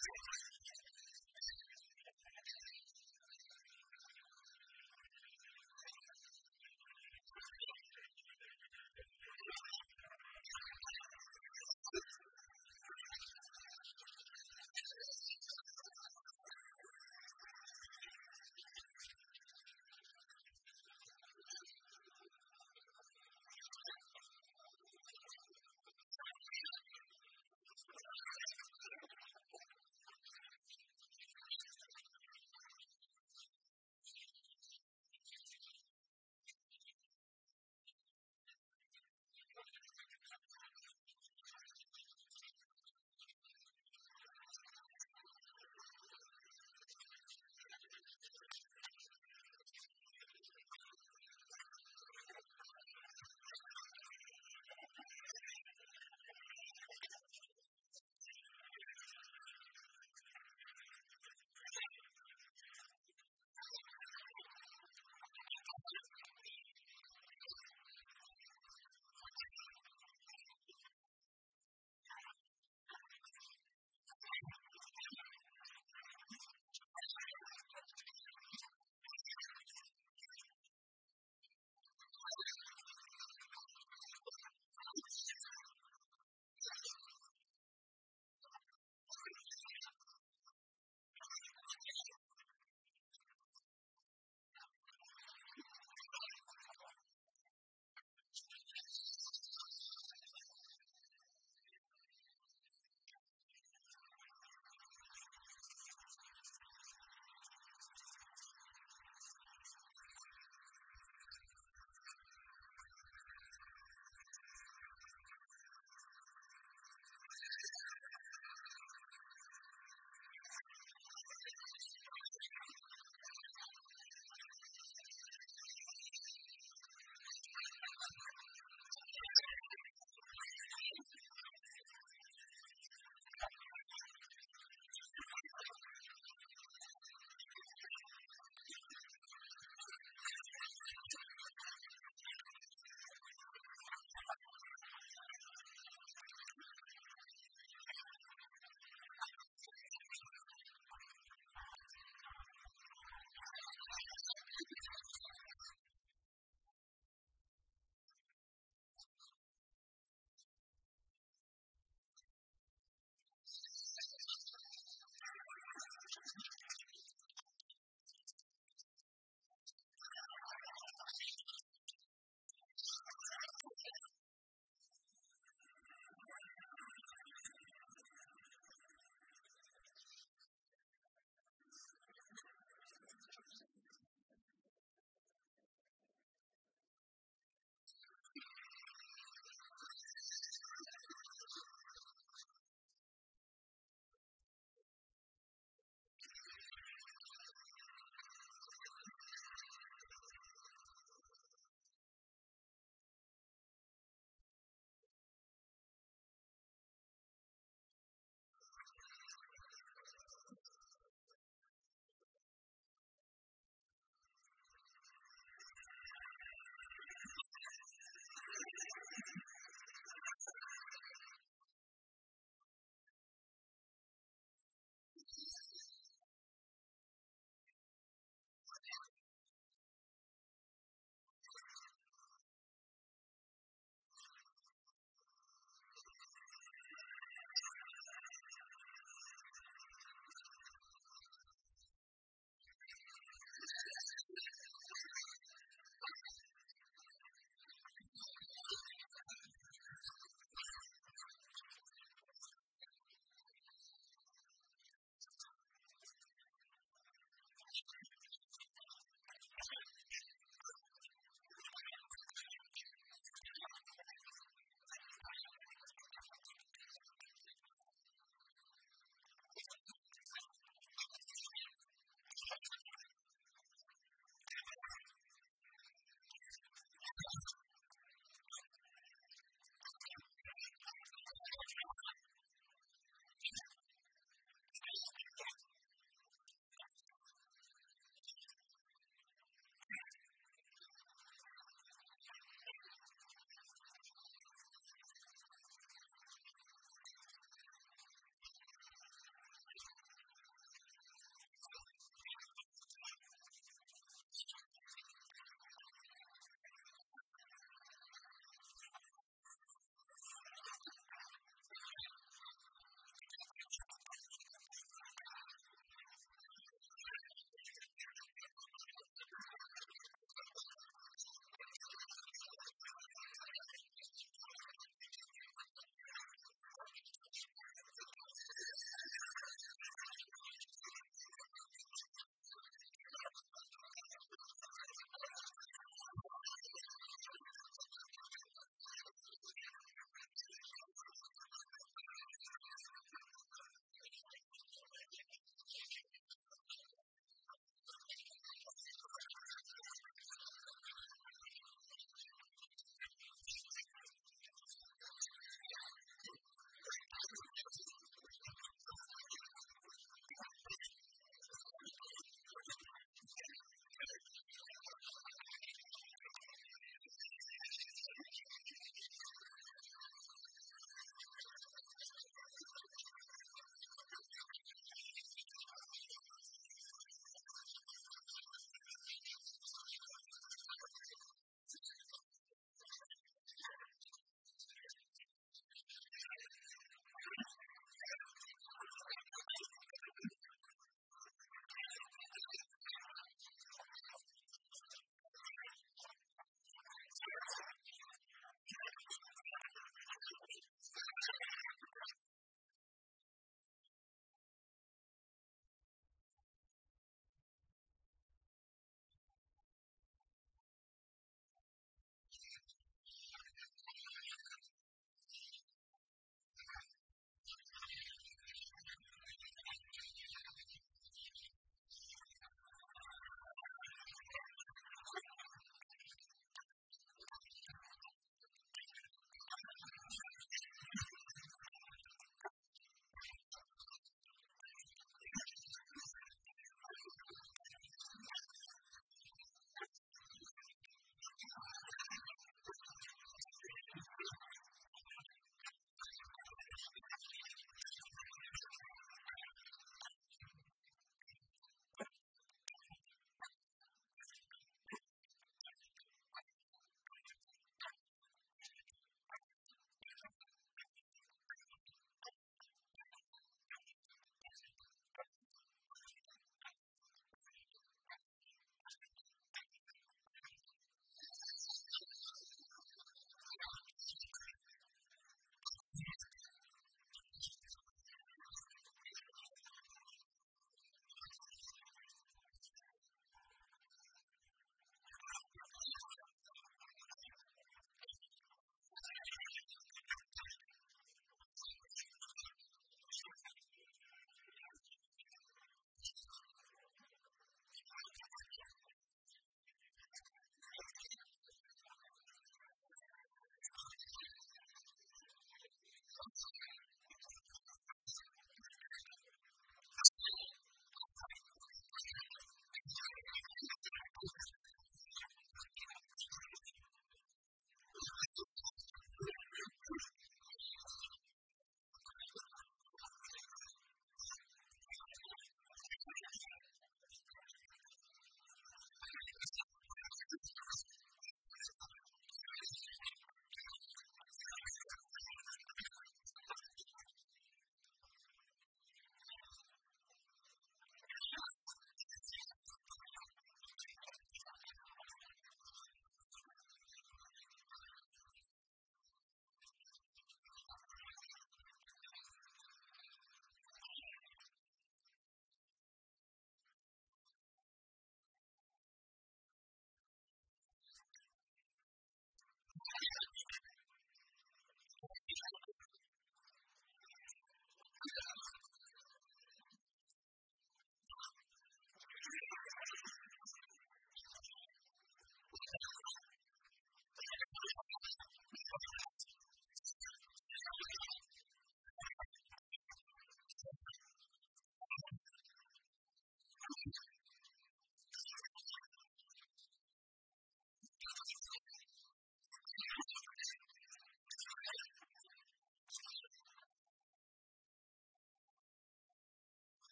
何?